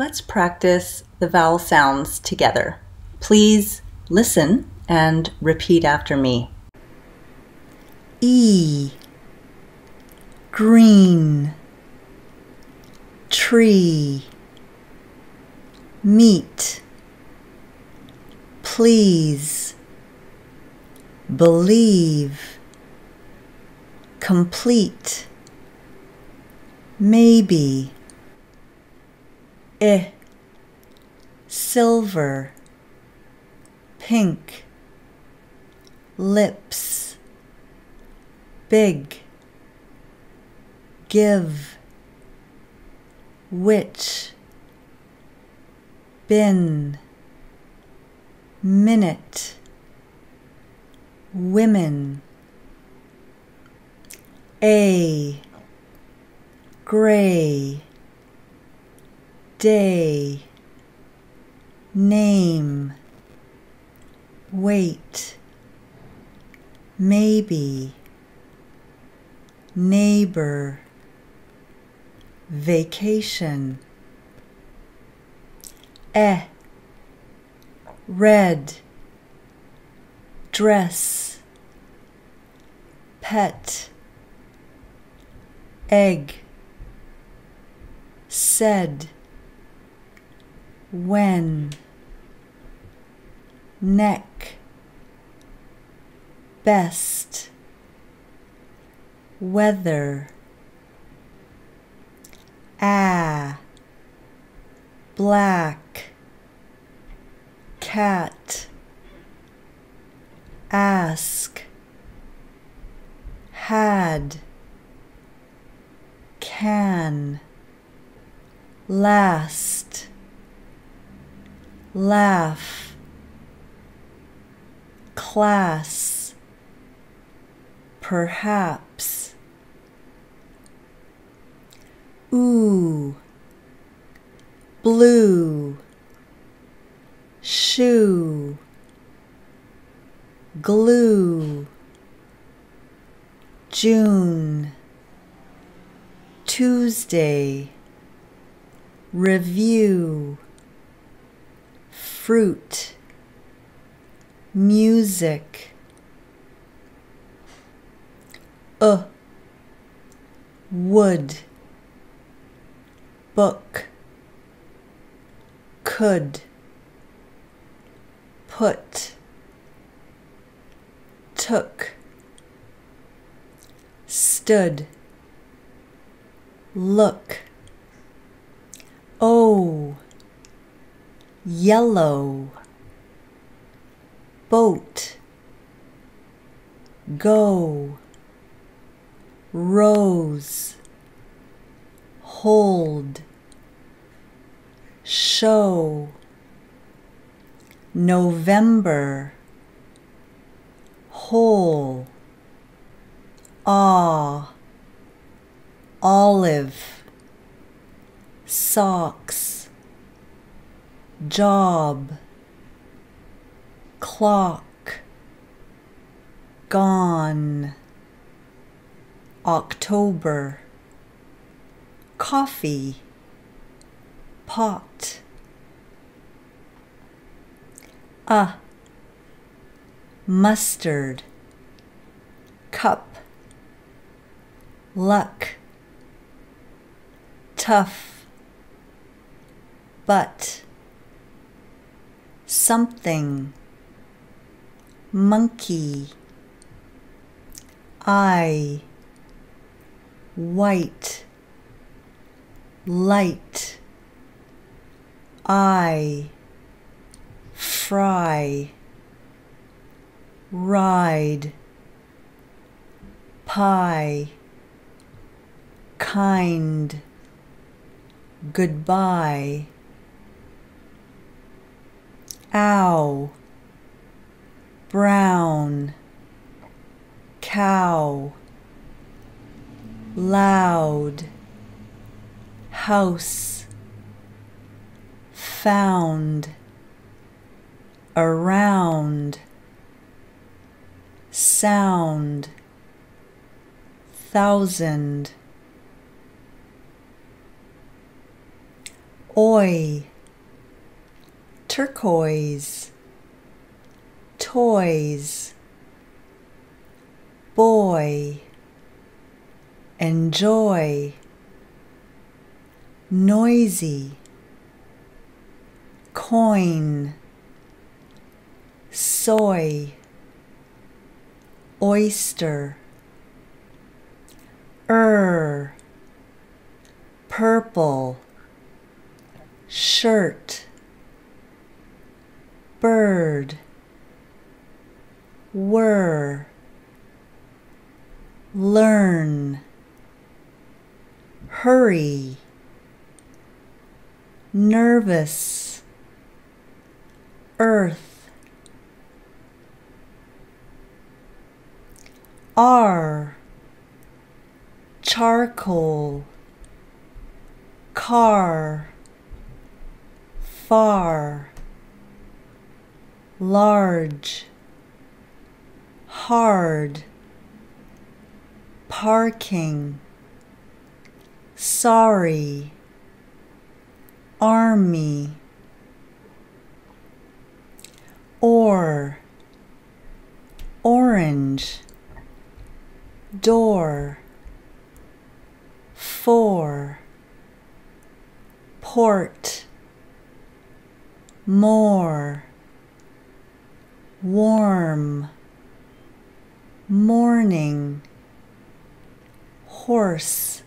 let's practice the vowel sounds together. Please listen and repeat after me. E green tree meet please believe complete maybe eh. Silver. Pink. Lips. Big. Give. Which. Bin. Minute. Women. A. Gray day. Name. Wait maybe. Neighbor. Vacation. Eh. Red. Dress. Pet. Egg. Said when neck best weather ah black cat ask had can last laugh class perhaps ooh blue shoe glue June Tuesday review fruit music uh wood book could put took stood look oh yellow boat. Go. Rose. Hold. Show. November. Whole. Ah. Olive. Socks job clock gone October coffee pot a mustard cup luck tough but something. Monkey. Eye. White. Light. Eye. Fry. Ride. Pie. Kind. Goodbye ow brown cow loud house found around sound thousand Oi. Turquoise. Toys. Boy. Enjoy. Noisy. Coin. Soy. Oyster. Er. Purple. Shirt. Bird. Were. Learn. Hurry. Nervous. Earth. Are. Charcoal. Car. Far. Large. Hard. Parking. Sorry. Army. Or. Orange. Door. For. Port. More. Warm. Morning. Horse.